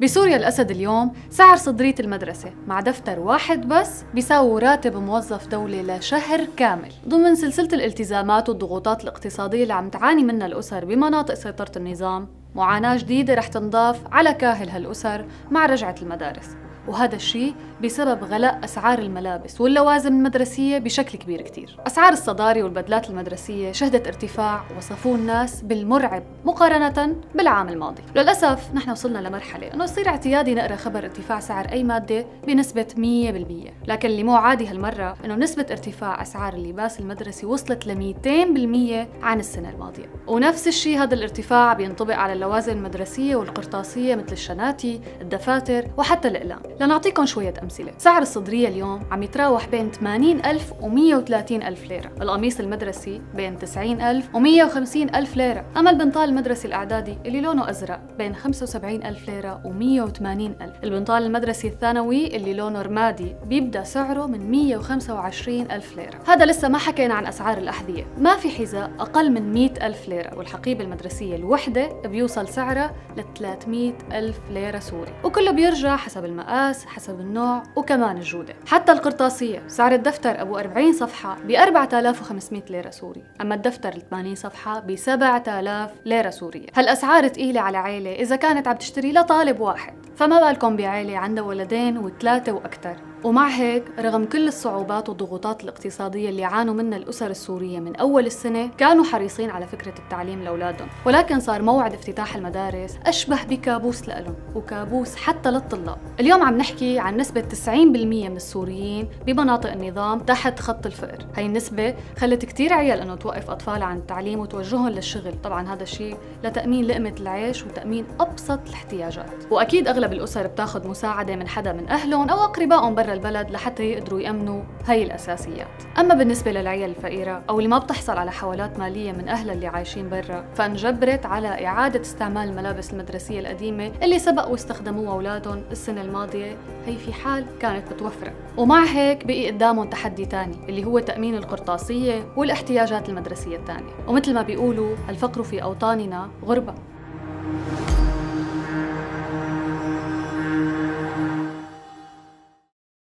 بسوريا الأسد اليوم سعر صدرية المدرسة مع دفتر واحد بس بيساوي راتب موظف دولة لشهر كامل. ضمن سلسلة الالتزامات والضغوطات الاقتصادية اللي عم تعاني منها الأسر بمناطق سيطرة النظام معاناة جديدة رح تنضاف على كاهل هالأسر مع رجعة المدارس. وهذا الشيء بسبب غلاء أسعار الملابس واللوازم المدرسية بشكل كبير كتير. أسعار الصداري والبدلات المدرسية شهدت ارتفاع وصفوه الناس بالمرعب مقارنة بالعام الماضي. للأسف نحن وصلنا لمرحلة أنه يصير اعتيادي نقرأ خبر ارتفاع سعر أي مادة بنسبة 100% لكن اللي مو عادي هالمرة أنه نسبة ارتفاع أسعار اللباس المدرسي وصلت ل 200% عن السنة الماضية. ونفس الشيء هذا الارتفاع بينطبق على اللوازم المدرسية والقرطاسية مثل الشناتي الدفاتر وحتى الأقلام. لنعطيكم شوية أمثلة. سعر الصدرية اليوم عم يتراوح بين 80 ألف و 130 ألف ليرة. القميص المدرسي بين 90 ألف و 150 ألف ليرة. أما البنطال المدرسي الإعدادي اللي لونه أزرق بين 75 ألف ليرة و 180 ألف. البنطال المدرسي الثانوي اللي لونه رمادي بيبدأ سعره من 125 ألف ليرة. هذا لسه ما حكينا عن أسعار الأحذية. ما في حذاء أقل من 100 ألف ليرة. والحقيبة المدرسية الوحدة بيوصل سعرها ل 300 ألف ليرة سوري. وكله بيرجع حسب المقاس. حسب النوع وكمان الجودة. حتى القرطاسية سعر الدفتر أبو 40 صفحة ب 4500 ليرة سوري أما الدفتر ال 80 صفحة ب 7000 ليرة سورية. هالأسعار تقيلة على عيلة إذا كانت عم تشتري لطالب واحد فما بالكم بعيلة عندها ولدين وثلاثة وأكثر. ومع هيك رغم كل الصعوبات والضغوطات الاقتصادية اللي عانوا منها الأسر السورية من أول السنة كانوا حريصين على فكرة التعليم لأولادهم. ولكن صار موعد افتتاح المدارس أشبه بكابوس لهم وكابوس حتى للطلاب. اليوم عم نحكي عن نسبة 90% من السوريين بمناطق النظام تحت خط الفقر. هاي النسبة خلت كتير عيال أنه توقف أطفالها عن التعليم وتوجههم للشغل. طبعا هذا الشيء لتأمين لقمة العيش وتأمين أبسط الاحتياجات. وأكيد أغلب الأسر بتاخذ مساعدة من حدا من أهلهم أو أقربائهم برا البلد لحتى يقدروا يأمنوا هاي الأساسيات. أما بالنسبة للعيال الفقيرة أو اللي ما بتحصل على حوالات مالية من أهلها اللي عايشين برا فانجبرت على إعادة استعمال الملابس المدرسية القديمة اللي سبق واستخدموها أولادهم السنة الماضية هي في حال كانت متوفرة ومع هيك بقي قدامهم تحدي تاني اللي هو تأمين القرطاسية والاحتياجات المدرسية الثانية ومثل ما بيقولوا الفقر في أوطاننا غربة.